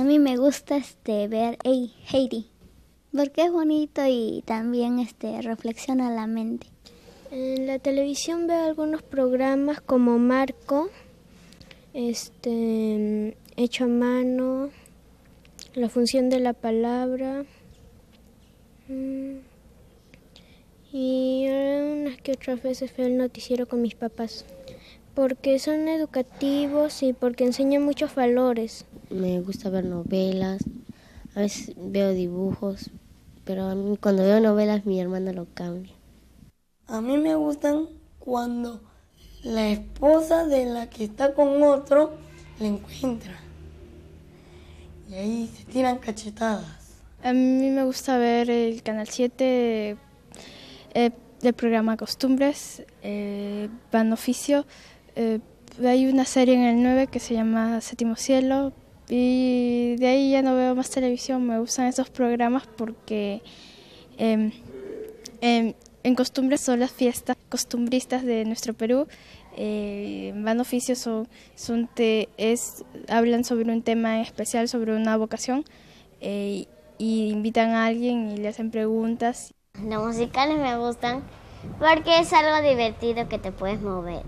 A mí me gusta este ver hey, Heidi, porque es bonito y también este reflexiona la mente. En la televisión veo algunos programas como Marco, este hecho a mano, la función de la palabra mm, y unas que otras veces veo el noticiero con mis papás porque son educativos y porque enseñan muchos valores. Me gusta ver novelas, a veces veo dibujos, pero a mí cuando veo novelas mi hermana lo cambia. A mí me gustan cuando la esposa de la que está con otro la encuentra. Y ahí se tiran cachetadas. A mí me gusta ver el Canal 7 eh, del programa Costumbres, eh, Van Oficio, eh, hay una serie en el 9 que se llama Séptimo Cielo y de ahí ya no veo más televisión, me gustan esos programas porque em, em, en costumbres son las fiestas costumbristas de nuestro Perú. Eh, van oficios son, son es, hablan sobre un tema especial, sobre una vocación eh, y invitan a alguien y le hacen preguntas. Los musicales me gustan porque es algo divertido que te puedes mover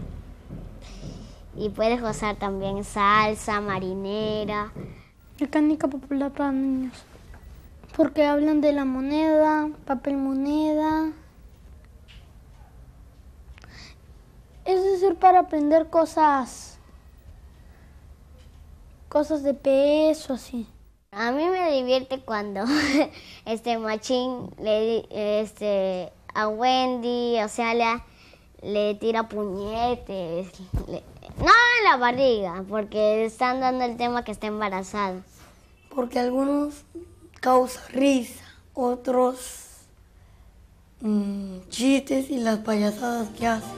y puedes gozar también salsa, marinera. Mecánica popular para niños, porque hablan de la moneda, papel moneda. Es decir, para aprender cosas, cosas de peso, así. A mí me divierte cuando este machín le este a Wendy, o sea, le, le tira puñetes, no en la barriga, porque están dando el tema que está embarazada. Porque algunos causan risa, otros mmm, chistes y las payasadas que hacen.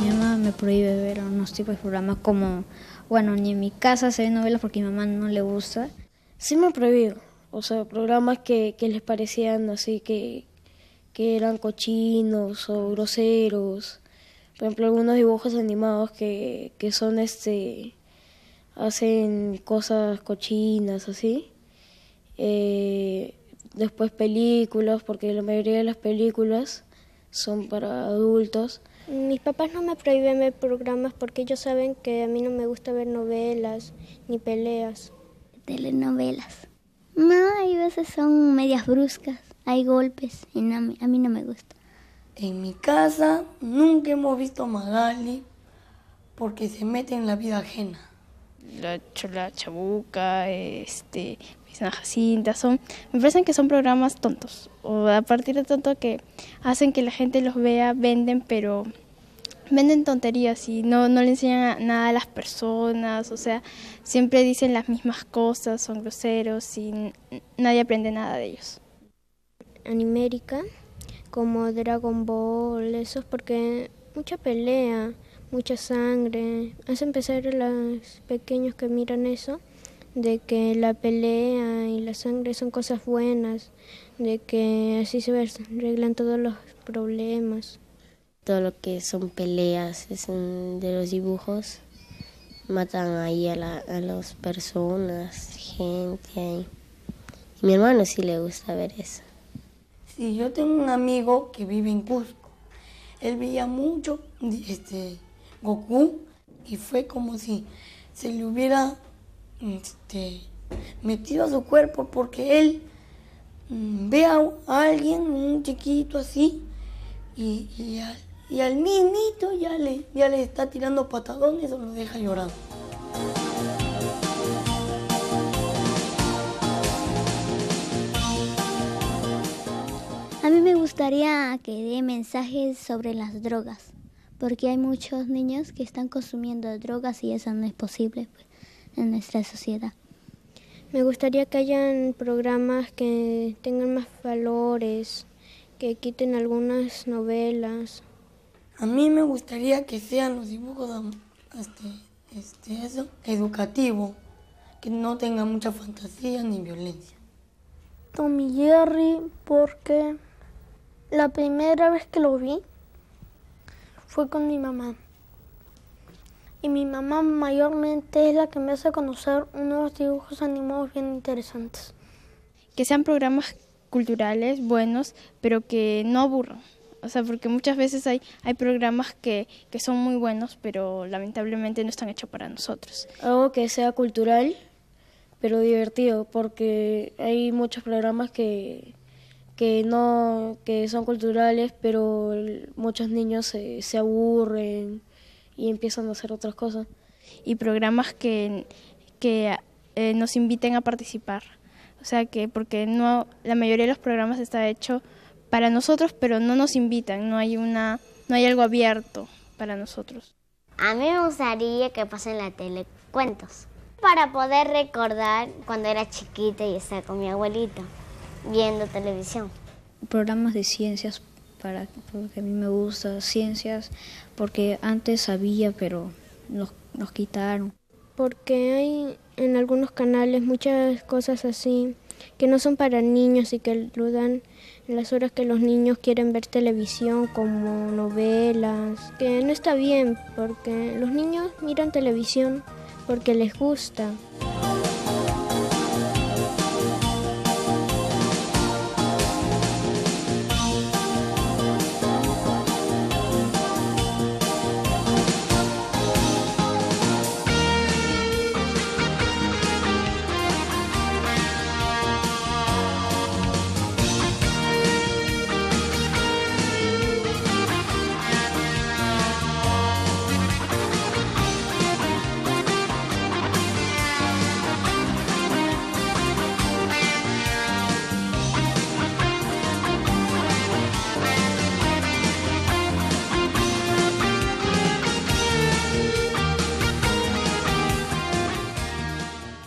Mi mamá me prohíbe ver unos tipos de programas como, bueno, ni en mi casa se ven novelas porque a mi mamá no le gusta sí me prohibido. O sea, programas que, que les parecían así que, que eran cochinos o groseros. Por ejemplo, algunos dibujos animados que, que son este hacen cosas cochinas así. Eh, después películas, porque la mayoría de las películas son para adultos. Mis papás no me prohíben ver programas porque ellos saben que a mí no me gusta ver novelas ni peleas telenovelas. No, hay veces son medias bruscas, hay golpes y a mí no me gusta. En mi casa nunca hemos visto Magali porque se mete en la vida ajena. La Chola Chabuca, este, Mis Jacinta, son, me parecen que son programas tontos, o a partir de tonto que hacen que la gente los vea, venden, pero venden tonterías y no, no le enseñan nada a las personas, o sea, siempre dicen las mismas cosas, son groseros y nadie aprende nada de ellos. Animérica, como Dragon Ball, eso es porque mucha pelea, mucha sangre, hace empezar a los pequeños que miran eso, de que la pelea y la sangre son cosas buenas, de que así se arreglan todos los problemas todo lo que son peleas de los dibujos matan ahí a, la, a las personas, gente ahí. Mi hermano sí le gusta ver eso. Sí, yo tengo un amigo que vive en Cusco. Él veía mucho este, Goku y fue como si se le hubiera este, metido a su cuerpo porque él mm, ve a, alguien, un chiquito así, y, y, y al mismito ya le, ya le está tirando patadones o lo deja llorando. A mí me gustaría que dé mensajes sobre las drogas, porque hay muchos niños que están consumiendo drogas y eso no es posible pues, en nuestra sociedad. Me gustaría que hayan programas que tengan más valores, que quiten algunas novelas a mí me gustaría que sean los dibujos este, este, eso, educativo, que no tenga mucha fantasía ni violencia. Tommy Jerry, porque La primera vez que lo vi fue con mi mamá. Y mi mamá mayormente es la que me hace conocer unos dibujos animados bien interesantes. Que sean programas culturales buenos, pero que no aburran. O sea, porque muchas veces hay, hay programas que, que son muy buenos, pero lamentablemente no están hechos para nosotros. Algo que sea cultural, pero divertido, porque hay muchos programas que, que no que son culturales, pero muchos niños se, se aburren y empiezan a hacer otras cosas. Y programas que, que eh, nos inviten a participar. O sea que porque no la mayoría de los programas está hecho para nosotros, pero no nos invitan, no hay una no hay algo abierto para nosotros. A mí me gustaría que pasen la tele cuentos para poder recordar cuando era chiquita y estaba con mi abuelito viendo televisión. Programas de ciencias para porque a mí me gusta ciencias porque antes sabía pero nos, nos quitaron. Porque hay en algunos canales muchas cosas así que no son para niños y que lo dan en las horas que los niños quieren ver televisión como novelas, que no está bien porque los niños miran televisión porque les gusta.